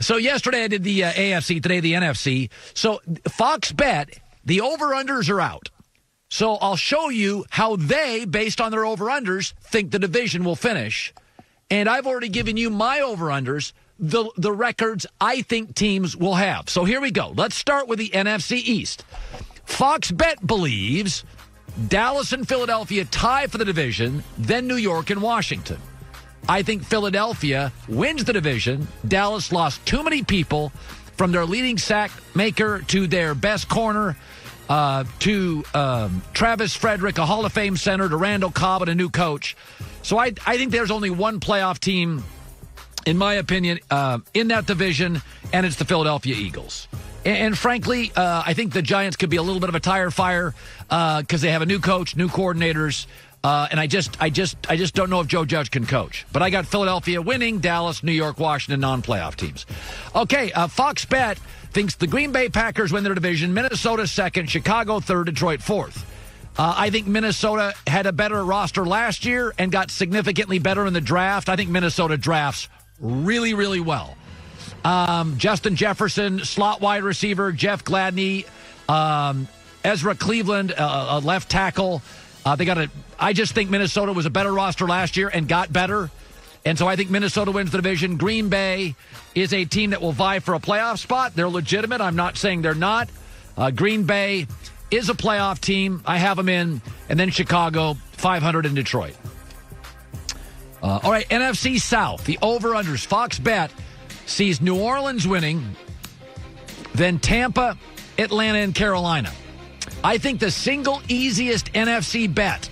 So yesterday I did the uh, AFC, today the NFC. So Fox Bet, the over-unders are out. So I'll show you how they, based on their over-unders, think the division will finish. And I've already given you my over-unders, the, the records I think teams will have. So here we go. Let's start with the NFC East. Fox Bet believes Dallas and Philadelphia tie for the division, then New York and Washington. I think Philadelphia wins the division. Dallas lost too many people from their leading sack maker to their best corner uh, to um, Travis Frederick, a Hall of Fame center, to Randall Cobb and a new coach. So I, I think there's only one playoff team, in my opinion, uh, in that division, and it's the Philadelphia Eagles. And, frankly, uh, I think the Giants could be a little bit of a tire fire because uh, they have a new coach, new coordinators. Uh, and I just, I just, I just don't know if Joe Judge can coach. But I got Philadelphia winning, Dallas, New York, Washington, non-playoff teams. Okay, uh, Fox Bet thinks the Green Bay Packers win their division, Minnesota second, Chicago third, Detroit fourth. Uh, I think Minnesota had a better roster last year and got significantly better in the draft. I think Minnesota drafts really, really well. Um, Justin Jefferson, slot wide receiver, Jeff Gladney, um, Ezra Cleveland, uh, a left tackle. Uh, they got a. I just think Minnesota was a better roster last year and got better, and so I think Minnesota wins the division. Green Bay is a team that will vie for a playoff spot. They're legitimate. I'm not saying they're not. Uh, Green Bay is a playoff team. I have them in, and then Chicago 500 in Detroit. Uh, all right, NFC South. The over/unders. Fox Bet sees New Orleans winning, then Tampa, Atlanta, and Carolina. I think the single easiest NFC bet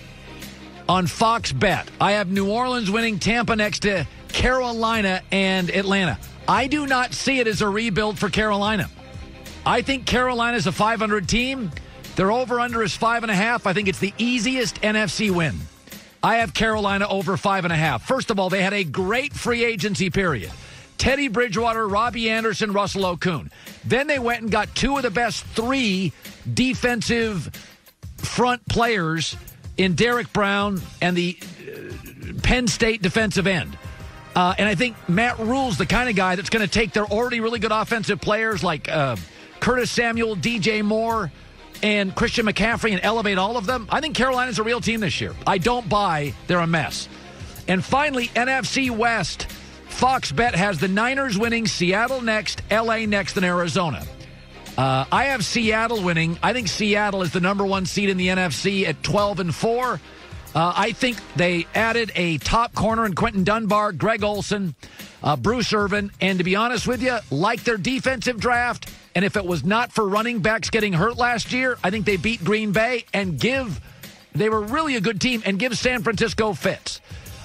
on Fox Bet, I have New Orleans winning Tampa next to Carolina and Atlanta. I do not see it as a rebuild for Carolina. I think Carolina is a 500 team. Their over under is five and a half. I think it's the easiest NFC win. I have Carolina over five and a half. First of all, they had a great free agency period. Teddy Bridgewater, Robby Anderson, Russell Okung. Then they went and got two of the best three defensive front players in Derrick Brown and the uh, Penn State defensive end. Uh, and I think Matt Rhule's the kind of guy that's going to take their already really good offensive players like uh, Curtis Samuel, DJ Moore, and Christian McCaffrey and elevate all of them. I think Carolina's a real team this year. I don't buy they're a mess. And finally, NFC West. Fox Bet has the Niners winning, Seattle next, LA next, and Arizona. Uh, I have Seattle winning. I think Seattle is the number one seed in the NFC at 12 and 4. Uh, I think they added a top corner in Quinton Dunbar, Greg Olsen, uh, Bruce Irvin, and to be honest with you, like their defensive draft, and if it was not for running backs getting hurt last year, I think they beat Green Bay and give. They were really a good team and give San Francisco fits.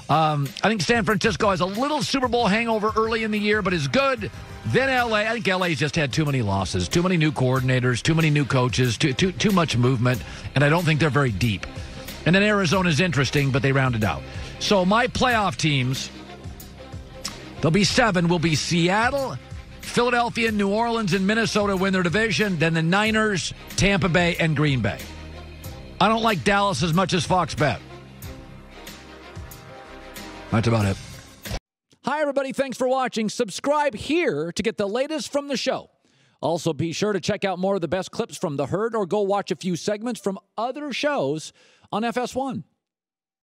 Um, I think San Francisco has a little Super Bowl hangover early in the year, but is good. Then LA. I think LA's just had too many losses, too many new coordinators, too many new coaches, too too too much movement, and I don't think they're very deep. And then Arizona's interesting, but they rounded out. So my playoff teams, there'll be seven. Will be Seattle, Philadelphia, New Orleans, and Minnesota win their division. Then the Niners, Tampa Bay, and Green Bay. I don't like Dallas as much as Fox bet. That's about it. Hi, everybody. Thanks for watching. Subscribe here to get the latest from the show. Also, be sure to check out more of the best clips from The Herd or go watch a few segments from other shows on FS1.